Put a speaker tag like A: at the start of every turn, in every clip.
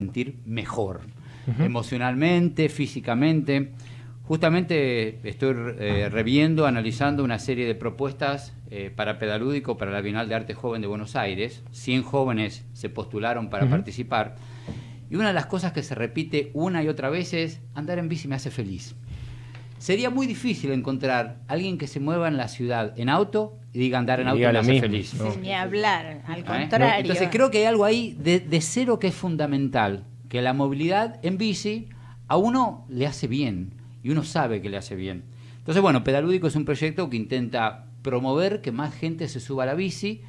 A: sentir mejor, emocionalmente, físicamente. Justamente estoy eh, reviendo, analizando una serie de propuestas eh, para Pedalúdico para la Bienal de Arte Joven de Buenos Aires. 100 jóvenes se postularon para participar. Y una de las cosas que se repite una y otra vez es, andar en bici me hace feliz. Sería muy difícil encontrar alguien que se mueva en la ciudad en auto y diga andar en auto me hace feliz.
B: Ni hablar, al ¿Eh? contrario.
A: Entonces creo que hay algo ahí de, de cero que es fundamental, que la movilidad en bici a uno le hace bien y uno sabe que le hace bien. Entonces, bueno, Pedalúdico es un proyecto que intenta promover que más gente se suba a la bici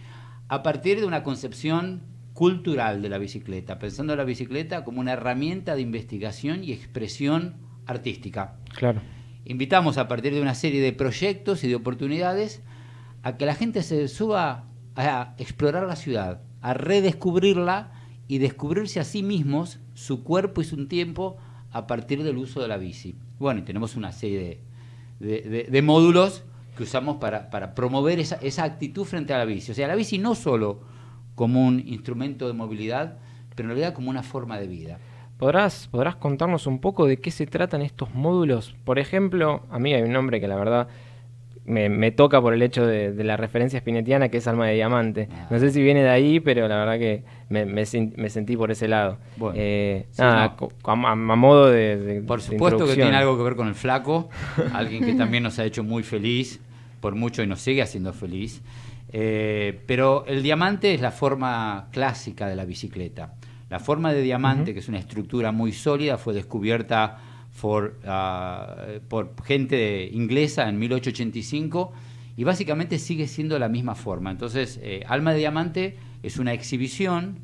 A: a partir de una concepción cultural de la bicicleta, pensando en la bicicleta como una herramienta de investigación y expresión artística.
C: Claro.
A: Invitamos a partir de una serie de proyectos y de oportunidades a que la gente se suba a explorar la ciudad, a redescubrirla y descubrirse a sí mismos, su cuerpo y su tiempo a partir del uso de la bici. Bueno, y tenemos una serie de, módulos que usamos para, promover esa, esa, actitud frente a la bici. O sea, la bici no solo como un instrumento de movilidad, pero en realidad como una forma de vida.
C: ¿Podrás, ¿Podrás contarnos un poco de qué se tratan estos módulos? Por ejemplo, a mí hay un nombre que la verdad me, toca por el hecho de, la referencia spinetiana que es Alma de Diamante. Ah. No sé si viene de ahí, pero la verdad que me, sentí por ese lado.
A: Eh, nada, a, modo de, Por supuesto que tiene algo que ver con el flaco, alguien que también nos ha hecho muy feliz, por mucho y nos sigue haciendo feliz. Eh, pero el diamante es la forma clásica de la bicicleta. La forma de diamante, que es una estructura muy sólida, fue descubierta por, ah, por gente inglesa en 1885 y básicamente sigue siendo la misma forma. Entonces, eh, Alma de Diamante es una exhibición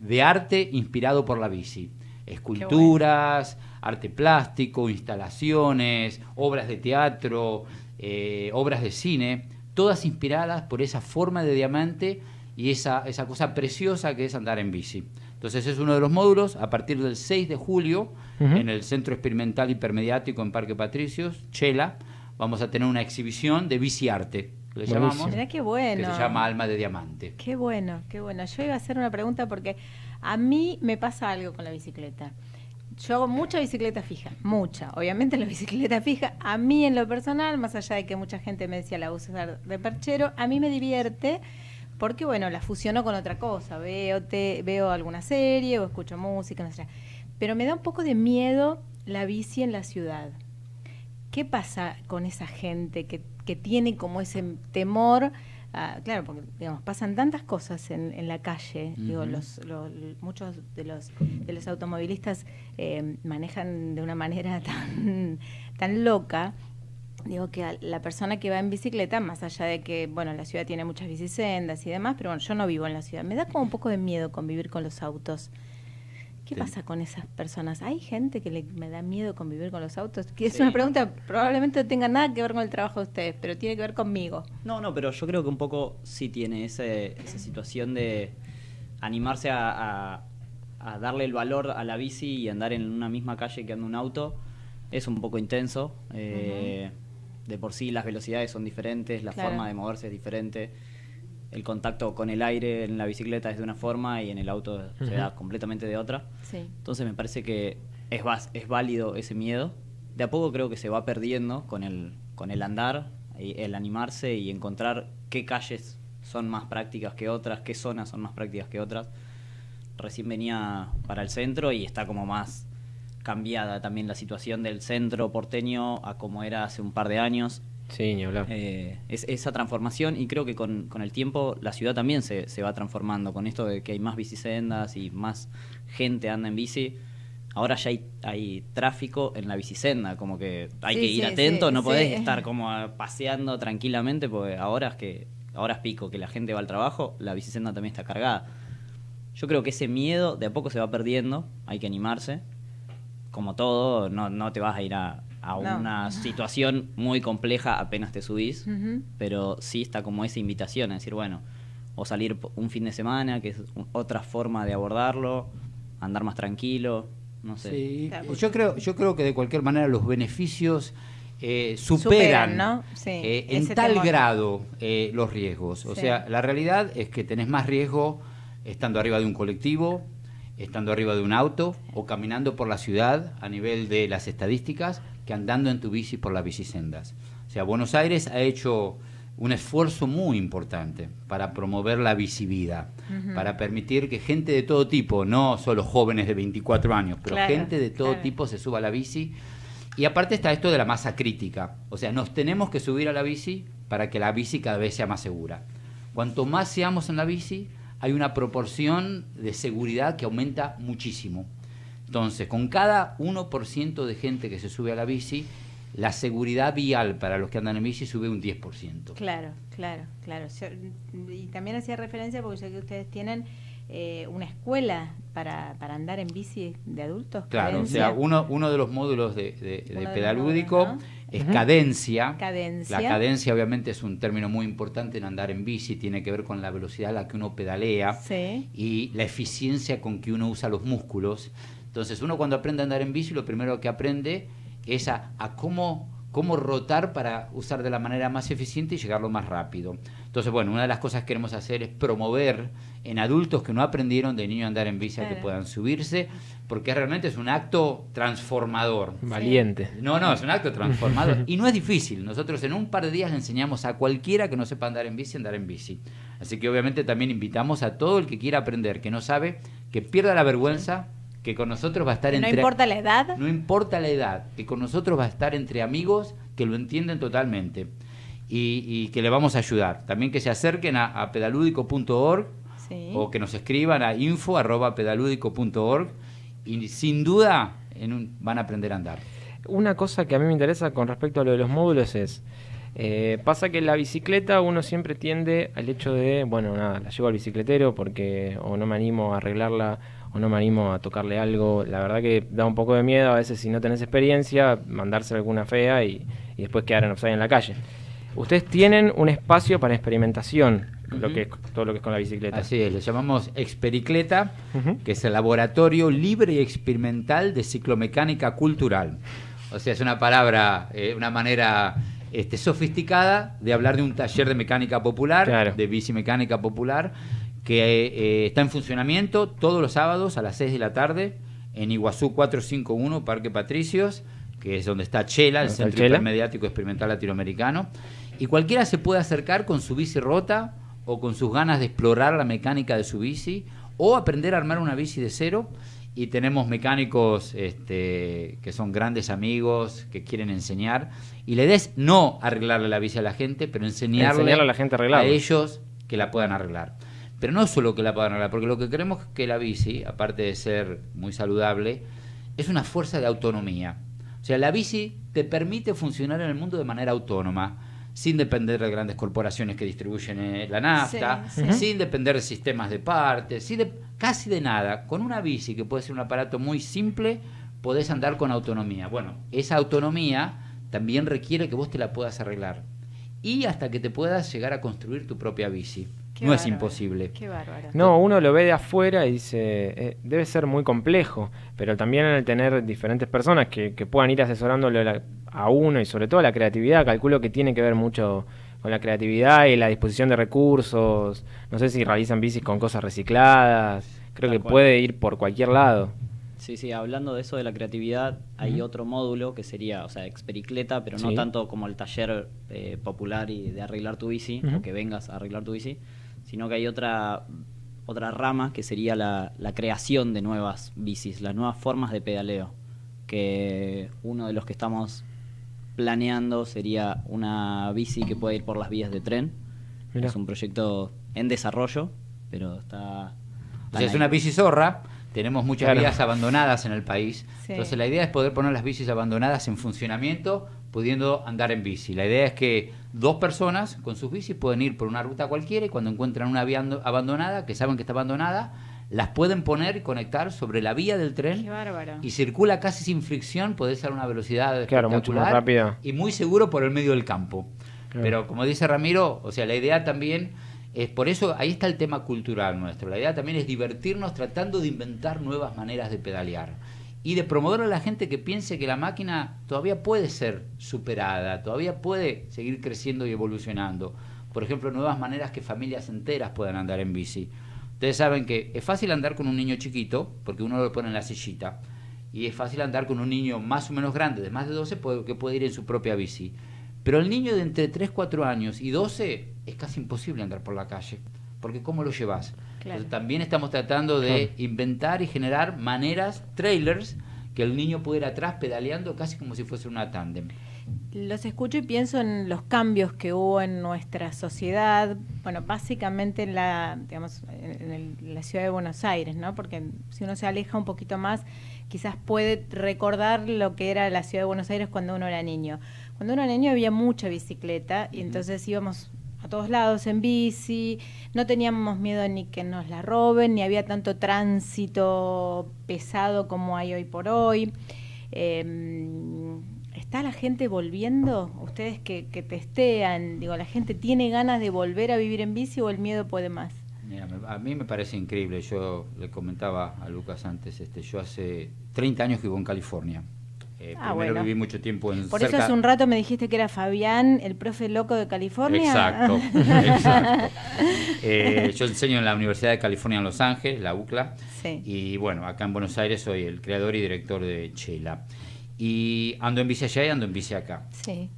A: de arte inspirado por la bici. Esculturas, arte plástico, instalaciones, obras de teatro, eh, obras de cine, todas inspiradas por esa forma de diamante y esa, esa cosa preciosa que es andar en bici. Entonces es uno de los módulos a partir del 6 de julio en el Centro Experimental Hipermediático en Parque Patricios, Chela. Vamos a tener una exhibición de biciarte, le llamamos.
B: qué bueno.
A: Que se llama Alma de Diamante.
B: Qué bueno, qué bueno. Yo iba a hacer una pregunta porque a mí me pasa algo con la bicicleta. Yo hago mucha bicicleta fija, mucha. Obviamente la bicicleta fija, a mí en lo personal, más allá de que mucha gente me decía la usar de perchero, a mí me divierte porque bueno, la fusiono con otra cosa, veo, te, veo alguna serie o escucho música, no sé. Pero me da un poco de miedo la bici en la ciudad. ¿Qué pasa con esa gente que, que tiene como ese temor? claro, porque digamos, pasan tantas cosas en, la calle. Digo, los, muchos de los, de los automovilistas eh, manejan de una manera tan, tan loca digo que la persona que va en bicicleta, más allá de que, bueno, la ciudad tiene muchas bicisendas y demás, pero bueno, yo no vivo en la ciudad. Me da como un poco de miedo convivir con los autos. ¿Qué pasa con esas personas? ¿Hay gente que le, me da miedo convivir con los autos? Que es una pregunta, probablemente no tenga nada que ver con el trabajo de ustedes, pero tiene que ver conmigo.
D: No, no, pero yo creo que un poco sí tiene ese, esa situación de animarse a, darle el valor a la bici y andar en una misma calle que anda un auto. Es un poco intenso. Eh, de por sí las velocidades son diferentes, la forma de moverse es diferente, el contacto con el aire en la bicicleta es de una forma y en el auto se da completamente de otra. Entonces me parece que es, es válido ese miedo. De a poco creo que se va perdiendo con el, con el andar, y el animarse y encontrar qué calles son más prácticas que otras, qué zonas son más prácticas que otras. Recién venía para el centro y está como más cambiada también la situación del centro porteño a como era hace un par de años.
C: Sí, ni hablar.
D: Eh, es, esa transformación y creo que con, el tiempo la ciudad también se, se, va transformando con esto de que hay más bicisendas y más gente anda en bici. Ahora ya hay, hay tráfico en la bicisenda, como que hay que ir atento, no podés estar como paseando tranquilamente, porque ahora es que ahora es pico, que la gente va al trabajo, la bicisenda también está cargada. Yo creo que ese miedo de a poco se va perdiendo, hay que animarse como todo, no, no te vas a ir a, una situación muy compleja apenas te subís, pero sí está como esa invitación a decir, bueno, o salir un fin de semana, que es otra forma de abordarlo, andar más tranquilo, no sé.
A: Sí. Yo creo, yo creo que de cualquier manera los beneficios eh, superan, eh, en tal grado eh, los riesgos. O sea, la realidad es que tenés más riesgo estando arriba de un colectivo, estando arriba de un auto o caminando por la ciudad a nivel de las estadísticas que andando en tu bici por las bicisendas. O sea, Buenos Aires ha hecho un esfuerzo muy importante para promover la visibilidad, para permitir que gente de todo tipo, no solo jóvenes de 24 años, pero gente de todo tipo se suba a la bici. Y aparte está esto de la masa crítica, o sea, nos tenemos que subir a la bici para que la bici cada vez sea más segura. Cuanto más seamos en la bici, hay una proporción de seguridad que aumenta muchísimo. Entonces, con cada 1% de gente que se sube a la bici, la seguridad vial para los que andan en bici sube un 10%.
B: Claro, claro, claro. Y también hacía referencia porque sé que ustedes tienen eh, una escuela para, para andar en bici de adultos.
A: Claro, o sea, uno, uno de los módulos de, de, pedalúdico es cadencia.
B: cadencia.
A: La cadencia obviamente es un término muy importante en andar en bici, tiene que ver con la velocidad a la que uno pedalea y la eficiencia con que uno usa los músculos. Entonces uno cuando aprende a andar en bici lo primero que aprende es a, cómo, cómo rotar para usar de la manera más eficiente y llegarlo más rápido. Entonces, bueno, una de las cosas que queremos hacer es promover en adultos que no aprendieron de niño a andar en bici a que puedan subirse, porque realmente es un acto transformador.
C: Valiente.
A: No, no, es un acto transformador. y no es difícil. Nosotros en un par de días le enseñamos a cualquiera que no sepa andar en bici a andar en bici. Así que obviamente también invitamos a todo el que quiera aprender, que no sabe, que pierda la vergüenza que con nosotros va a estar entre...
B: No importa la edad.
A: No importa la edad, que con nosotros va a estar entre amigos que lo entienden totalmente y, que le vamos a ayudar. También que se acerquen a, pedalúdico.org o que nos escriban a info.pedalúdico.org y sin duda en van a aprender a andar.
C: Una cosa que a mí me interesa con respecto a lo de los módulos es... Eh, pasa que la bicicleta uno siempre tiende al hecho de, bueno, nada, la llevo al bicicletero porque o no me animo a arreglarla o no me animo a tocarle algo. La verdad que da un poco de miedo a veces si no tenés experiencia, mandarse alguna fea y, después quedar en offside en la calle. Ustedes tienen un espacio para experimentación, lo que es, todo lo que es con la bicicleta.
A: Así es, le llamamos Expericleta, que es el laboratorio libre y experimental de ciclomecánica cultural. O sea, es una palabra, eh, una manera este, sofisticada de hablar de un taller de mecánica popular, de bicimecánica popular, que eh, está en funcionamiento todos los sábados a las 6 de la tarde en Iguazú 451, Parque Patricios, que es donde está Chela, el Centro Mediático Experimental Latinoamericano. Y cualquiera se puede acercar con su bici rota o con sus ganas de explorar la mecánica de su bici o aprender a armar una bici de cero. Y tenemos mecánicos este, que son grandes amigos, que quieren enseñar. Y la idea es no arreglarle la bici a la gente, pero enseñarle,
C: a, la gente
A: a ellos que la puedan arreglar. Pero no solo que la puedan arreglar, porque lo que queremos es que la bici, aparte de ser muy saludable, es una fuerza de autonomía. O sea, la bici te permite funcionar en el mundo de manera autónoma, sin depender de grandes corporaciones que distribuyen eh, la nafta, sin depender de sistemas de partes, sin de, casi de nada. Con una bici, que puede ser un aparato muy simple, podés andar con autonomía. Bueno, esa autonomía también requiere que vos te la puedas arreglar. Y hasta que te puedas llegar a construir tu propia bici no es imposible.
B: Qué bárbaro.
C: No, uno lo ve de afuera y dice, eh, debe ser muy complejo, pero también el tener diferentes personas que, puedan ir asesorándole a uno y sobre todo la creatividad, calculo que tiene que ver mucho con la creatividad y la disposición de recursos, no sé si realizan bicis con cosas recicladas, creo que puede ir por cualquier lado.
D: Sí, sí, hablando de eso de la creatividad, hay otro módulo que sería, o sea, expericleta, pero no tanto como el taller eh, popular y de arreglar tu bici, o que vengas a arreglar tu bici, sino que hay otra, otra rama que sería la, creación de nuevas bicis, las nuevas formas de pedaleo, que uno de los que estamos planeando sería una bici que puede ir por las vías de tren. Es un proyecto en desarrollo, pero está...
A: O sea, es una bici zorra, tenemos muchas vías abandonadas en el país, entonces la idea es poder poner las bicis abandonadas en funcionamiento pudiendo andar en bici. La idea es que dos personas con sus bicis pueden ir por una ruta cualquiera y cuando encuentran una vía abandonada, que saben que está abandonada, las pueden poner y conectar sobre la vía del tren y circula casi sin fricción, puede ser a una velocidad
C: claro, mucho más rápida
A: y muy seguro por el medio del campo. Pero como dice Ramiro, o sea, la idea también es por eso ahí está el tema cultural nuestro. La idea también es divertirnos tratando de inventar nuevas maneras de pedalear y de promover a la gente que piense que la máquina todavía puede ser superada, todavía puede seguir creciendo y evolucionando. Por ejemplo, nuevas maneras que familias enteras puedan andar en bici. Ustedes saben que es fácil andar con un niño chiquito, porque uno lo pone en la sillita, y es fácil andar con un niño más o menos grande, de más de 12, que puede ir en su propia bici. Pero el niño de entre 3, 4 años y 12 es casi imposible andar por la calle, porque ¿cómo lo llevas? También estamos tratando de inventar y generar maneras, trailers, que el niño pueda ir atrás pedaleando casi como si fuese una tándem.
B: Los escucho y pienso en los cambios que hubo en nuestra sociedad, bueno, básicamente en la, digamos, en, la ciudad de Buenos Aires, ¿no? Porque si uno se aleja un poquito más, quizás puede recordar lo que era la ciudad de Buenos Aires cuando uno era niño. Cuando uno era niño había mucha bicicleta y entonces íbamos a todos lados en bici, no teníamos miedo ni que nos la roben, ni había tanto tránsito pesado como hay hoy por hoy. Em, ¿Está la gente volviendo? Ustedes que, que, testean, digo, ¿la gente tiene ganas de volver a vivir en bici o el miedo puede más?
A: Mira, a mí me parece increíble. Yo le comentaba a Lucas antes, este, yo hace 30 años que vivo en California. Eh, ah, primero viví mucho tiempo en
B: Por eso hace un rato me dijiste que era Fabián, el profe loco de California.
A: Exacto, exacto. Eh, yo enseño en la Universidad de California en Los Ángeles, la UCLA. Sí. Y bueno, acá en Buenos Aires soy el creador y director de Chela. Y ando en bici allá y ando en bici acá. Sí.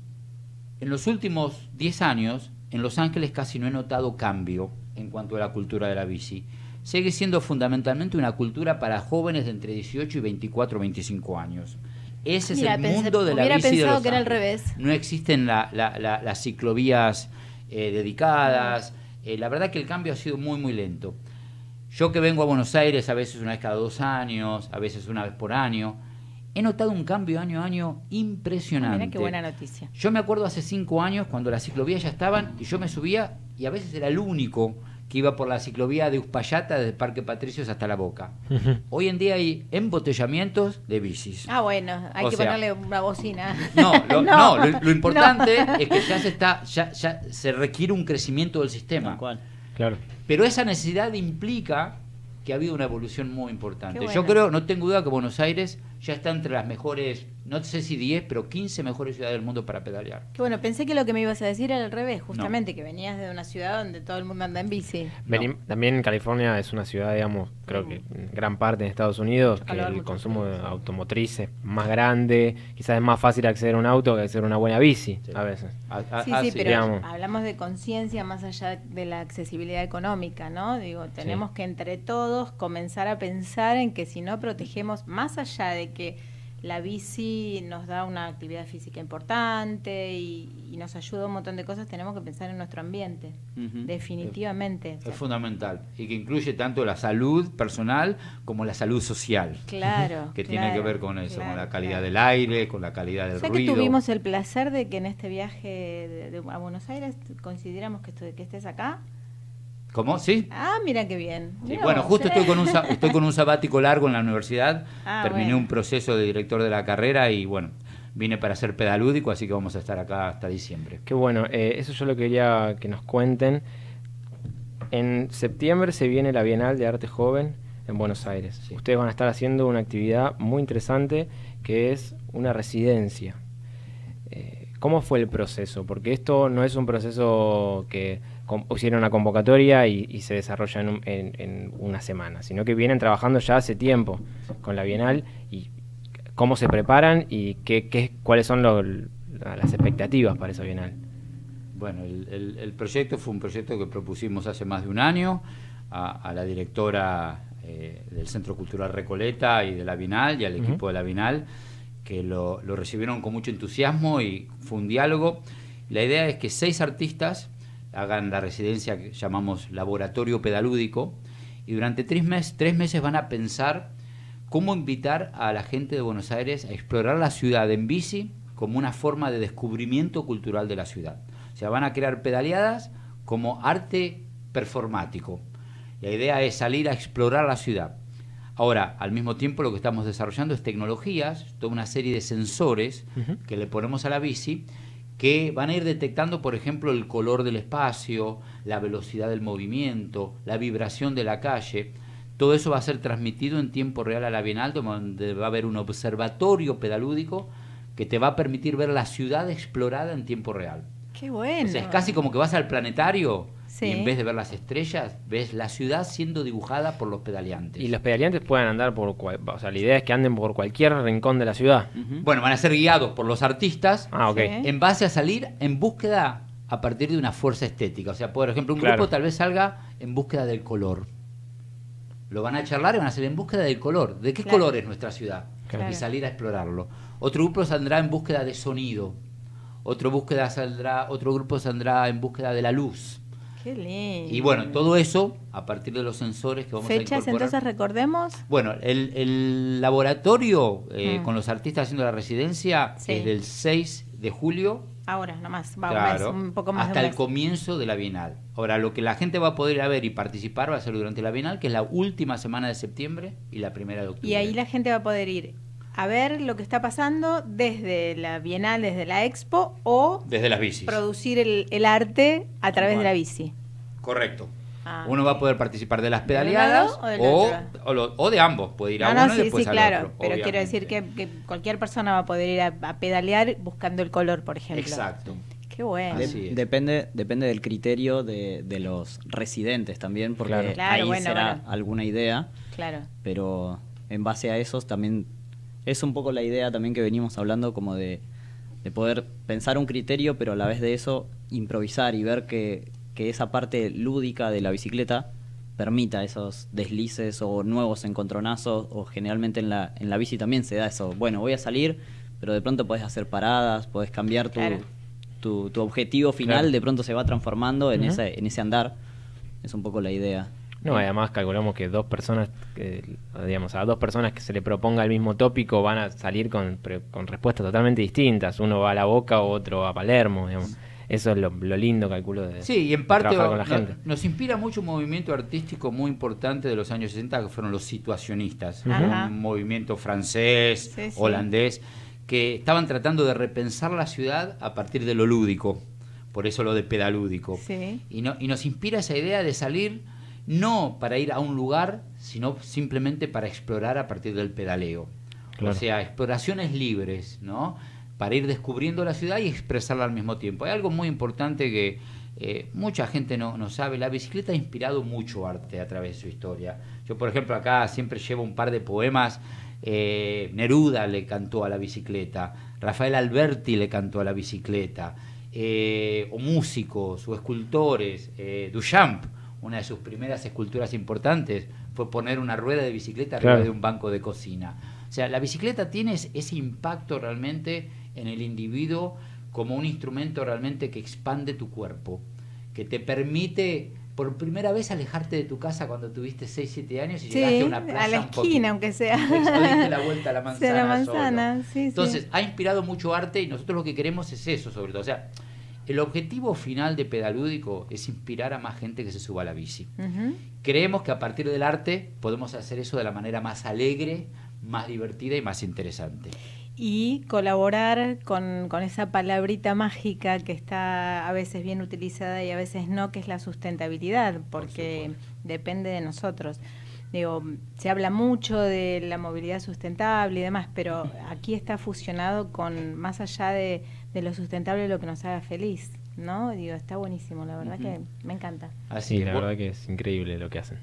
A: En los últimos 10 años, en Los Ángeles casi no he notado cambio en cuanto a la cultura de la bici. Sigue siendo fundamentalmente una cultura para jóvenes de entre 18 y 24 o 25 años. Ese es el mundo de la bici de que era al revés. No existen las ciclovías eh, dedicadas. Eh, la verdad que el cambio ha sido muy, muy lento. Yo que vengo a Buenos Aires a veces una vez cada dos años, a veces una vez por año, he notado un cambio año a año impresionante. Mira
B: qué buena noticia.
A: Yo me acuerdo hace cinco años cuando las ciclovías ya estaban y yo me subía y a veces era el único que iba por la ciclovía de Uspallata desde Parque Patricios hasta La Boca. Hoy en día hay embotellamientos de bicis.
B: Ah, bueno, hay que ponerle una bocina.
A: No, lo, no, lo, importante es que ya se está, ya, ya se requiere un crecimiento del sistema. Claro. Pero esa necesidad implica que ha habido una evolución muy importante. Yo creo, no tengo duda que Buenos Aires ya está entre las mejores, no sé si 10, pero 15 mejores ciudades del mundo para pedalear.
B: Qué bueno, pensé que lo que me ibas a decir era al revés, justamente, que venías de una ciudad donde todo el mundo anda en bici.
C: También California es una ciudad, digamos, creo que en gran parte en Estados Unidos, que el consumo de automotriz es más grande, quizás es más fácil acceder a un auto que acceder a una buena bici, a veces.
B: sí, sí, pero hablamos de conciencia más allá de la accesibilidad económica, ¿no? Digo, tenemos que entre todos comenzar a pensar en que si no protegemos más allá de que la bici nos da una actividad física importante y, nos ayuda a un montón de cosas, tenemos que pensar en nuestro ambiente, definitivamente.
A: Es, fundamental y que incluye tanto la salud personal como la salud social.
B: Claro.
A: que tiene que ver con eso, con la calidad del aire, con la calidad del ruido.
B: que tuvimos el placer de que en este viaje a Buenos Aires coincidiéramos que, que estés acá?
A: ¿Cómo? ¿Sí?
B: Ah, mira qué bien.
A: bueno, justo estoy con, un, estoy con un sabático largo en la universidad. Ah, Terminé un proceso de director de la carrera y bueno, vine para ser pedalúdico, así que vamos a estar acá hasta diciembre.
C: Qué bueno, eh, eso yo lo quería que nos cuenten. En septiembre se viene la Bienal de Arte Joven en Buenos Aires. Ustedes van a estar haciendo una actividad muy interesante que es una residencia. ¿Cómo fue el proceso? Porque esto no es un proceso que hicieron una convocatoria y, se desarrolla en, una semana, sino que vienen trabajando ya hace tiempo con la Bienal y cómo se preparan y qué, qué cuáles son las expectativas para esa Bienal.
A: Bueno, el, proyecto fue un proyecto que propusimos hace más de un año a, la directora eh, del Centro Cultural Recoleta y de la Bienal y al equipo de la Bienal, que lo, recibieron con mucho entusiasmo y fue un diálogo. La idea es que seis artistas hagan la residencia que llamamos laboratorio pedalúdico y durante tres, tres meses van a pensar cómo invitar a la gente de Buenos Aires a explorar la ciudad en bici como una forma de descubrimiento cultural de la ciudad. O sea, van a crear pedaleadas como arte performático. La idea es salir a explorar la ciudad. Ahora, al mismo tiempo lo que estamos desarrollando es tecnologías, toda una serie de sensores que le ponemos a la bici que van a ir detectando, por ejemplo, el color del espacio, la velocidad del movimiento, la vibración de la calle. Todo eso va a ser transmitido en tiempo real a la Bienal, donde va a haber un observatorio pedalúdico que te va a permitir ver la ciudad explorada en tiempo real.
B: Qué bueno.
A: es casi como que vas al planetario y en vez de ver las estrellas, ves la ciudad siendo dibujada por los pedaleantes.
C: Y los pedaleantes pueden andar por... O sea, la idea es que anden por cualquier rincón de la ciudad.
A: Bueno, van a ser guiados por los artistas
C: ah,
A: en base a salir en búsqueda a partir de una fuerza estética. O sea, por ejemplo, un grupo tal vez salga en búsqueda del color. Lo van a charlar y van a salir en búsqueda del color. ¿De qué color es nuestra ciudad? Y salir a explorarlo. Otro grupo saldrá en búsqueda de sonido. Otro, búsqueda saldrá, otro grupo saldrá en búsqueda de la luz.
B: Qué lindo.
A: Y bueno, todo eso a partir de los sensores que vamos
B: a incorporar. ¿Fechas entonces recordemos?
A: Bueno, el, laboratorio eh, mm. con los artistas haciendo la residencia es del 6 de julio
B: Ahora, nomás, va un, poco más.
A: Hasta el comienzo de la Bienal. Ahora, lo que la gente va a poder ir a ver y participar va a ser durante la Bienal, que es la última semana de septiembre y la primera de octubre.
B: Y ahí la gente va a poder ir a ver lo que está pasando desde la Bienal, desde la Expo o
A: desde las bicis.
B: producir el, arte a través de la bici.
A: Correcto. Ah, uno va a poder participar de las pedaleadas o, o, de ambos, puede ir a uno y después sí, claro,
B: Pero quiero decir que, cualquier persona va a poder ir a, pedalear buscando el color, por ejemplo.
A: Exacto.
B: Qué bueno.
D: depende, depende del criterio de, los residentes también, porque ahí será alguna idea.
B: Claro.
D: Pero en base a eso también es un poco la idea también que venimos hablando como de, de poder pensar un criterio, pero a la vez de eso improvisar y ver que que esa parte lúdica de la bicicleta permita esos deslices o nuevos encontronazos o generalmente en la, en la bici también se da eso. Bueno, voy a salir, pero de pronto podés hacer paradas, podés cambiar tu, tu, objetivo final, de pronto se va transformando en, ese, en ese andar. Es un poco la idea.
C: No, además calculamos que dos personas, digamos, a dos personas que se le proponga el mismo tópico van a salir con, con respuestas totalmente distintas. Uno va a la Boca, otro a Palermo, digamos. Eso es lo, lindo, calculo, de
A: Sí, y en parte con la gente. Nos, inspira mucho un movimiento artístico muy importante de los años 60, que fueron los situacionistas. Un movimiento francés, holandés, que estaban tratando de repensar la ciudad a partir de lo lúdico. Por eso lo de pedalúdico. Y, no, y nos inspira esa idea de salir no para ir a un lugar, sino simplemente para explorar a partir del pedaleo. O sea, exploraciones libres, ¿no? para ir descubriendo la ciudad y expresarla al mismo tiempo. Hay algo muy importante que eh, mucha gente no, no, sabe, la bicicleta ha inspirado mucho arte a través de su historia. Yo, por ejemplo, acá siempre llevo un par de poemas. Eh, Neruda le cantó a la bicicleta, Rafael Alberti le cantó a la bicicleta, eh, o músicos o escultores, Duchamp, una de sus primeras esculturas importantes fue poner una rueda de bicicleta arriba de un banco de cocina. O sea, la bicicleta tiene ese impacto realmente en el individuo como un instrumento realmente que expande tu cuerpo, que te permite por primera vez alejarte de tu casa cuando tuviste 6, 7 años y llegaste a una plaza.
B: A la esquina, aunque sea.
A: la vuelta a la manzana. Entonces, ha inspirado mucho arte y nosotros lo que queremos es eso, sobre todo. O sea, el objetivo final de Pedalúdico es inspirar a más gente que se suba a la bici. Creemos que a partir del arte podemos hacer eso de la manera más alegre, más divertida y más interesante
B: y colaborar con, con, esa palabrita mágica que está a veces bien utilizada y a veces no, que es la sustentabilidad, porque depende de nosotros. Digo, se habla mucho de la movilidad sustentable y demás, pero aquí está fusionado con más allá de, de lo sustentable lo que nos haga feliz. ¿no? Digo, está buenísimo, la verdad que me encanta.
C: Así, la verdad que es increíble lo que hacen.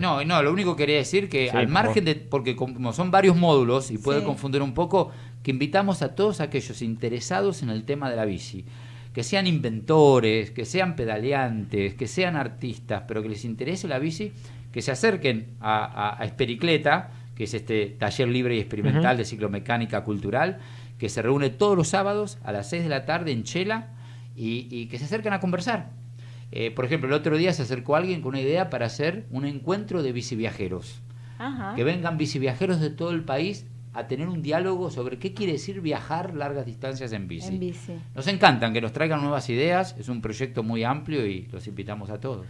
A: No, no, lo único que quería decir que al margen de, porque como son varios módulos y puede confundir un poco, que invitamos a todos aquellos interesados en el tema de la bici, que sean inventores, que sean pedaleantes, que sean artistas, pero que les interese la bici, que se acerquen a, a, Espericleta, que es este taller libre y experimental de ciclomecánica cultural, que se reúne todos los sábados a las 6 de la tarde en Chela y, que se acercan a conversar. Eh, por ejemplo, el otro día se acercó alguien con una idea para hacer un encuentro de biciviajeros. Que vengan biciviajeros de todo el país a tener un diálogo sobre qué quiere decir viajar largas distancias en bici.
B: en bici.
A: Nos encantan que nos traigan nuevas ideas, es un proyecto muy amplio y los invitamos a todos.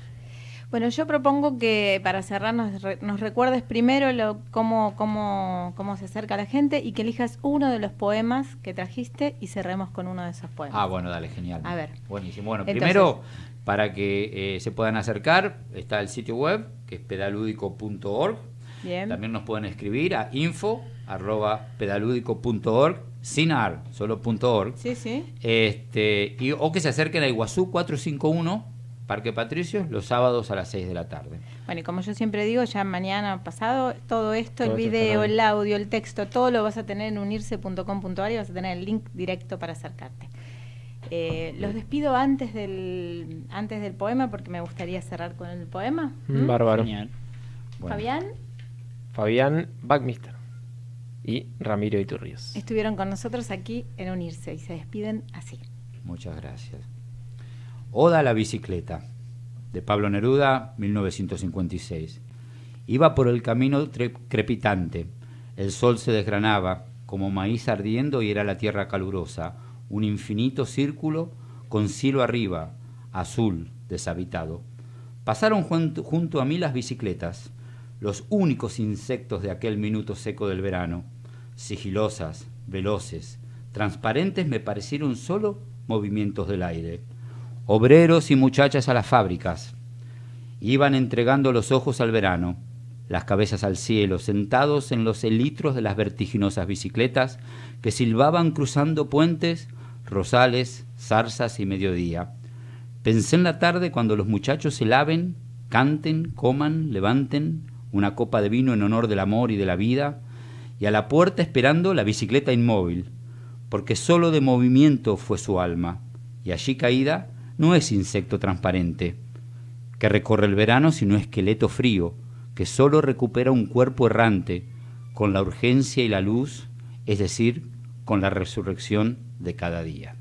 B: Bueno, yo propongo que para cerrar nos, recuerdes primero lo, cómo, cómo, cómo se acerca la gente y que elijas uno de los poemas que trajiste y cerremos con uno de esos poemas.
A: Ah, bueno, dale, genial.
B: A ver.
A: Buenísimo. Bueno, primero, para que eh, se puedan acercar, está el sitio web, que es pedalúdico.org. También nos pueden escribir a info.pedalúdico.org sin AR, solo .org.
B: Sí, sí.
A: Este, y, o que se acerquen a Iguazú 451, Parque Patricios, los sábados a las 6 de la tarde.
B: Bueno, y como yo siempre digo, ya mañana pasado, todo esto, el video, el audio, el texto, todo lo vas a tener en unirse.com.ar y vas a tener el link directo para acercarte. Eh, los despido antes del, antes del poema porque me gustaría cerrar con el poema.
C: ¿Mm? Bárbaro.
B: Fabián.
C: Fabián Backmister y Ramiro Iturrios.
B: Estuvieron con nosotros aquí en Unirse y se despiden así.
A: Muchas gracias. Oda a la bicicleta, de Pablo Neruda, 1956. Iba por el camino crepitante. El sol se desgranaba, como maíz ardiendo y era la tierra calurosa, un infinito círculo con cielo arriba, azul, deshabitado. Pasaron junto a mí las bicicletas, los únicos insectos de aquel minuto seco del verano, sigilosas, veloces, transparentes me parecieron solo movimientos del aire. Obreros y muchachas a las fábricas. Iban entregando los ojos al verano, las cabezas al cielo, sentados en los elitros de las vertiginosas bicicletas que silbaban cruzando puentes, rosales, zarzas y mediodía. Pensé en la tarde cuando los muchachos se laven, canten, coman, levanten, una copa de vino en honor del amor y de la vida, y a la puerta esperando la bicicleta inmóvil, porque sólo de movimiento fue su alma, y allí caída no es insecto transparente, que recorre el verano, sino esqueleto frío, que sólo recupera un cuerpo errante, con la urgencia y la luz, es decir, con la resurrección de cada día.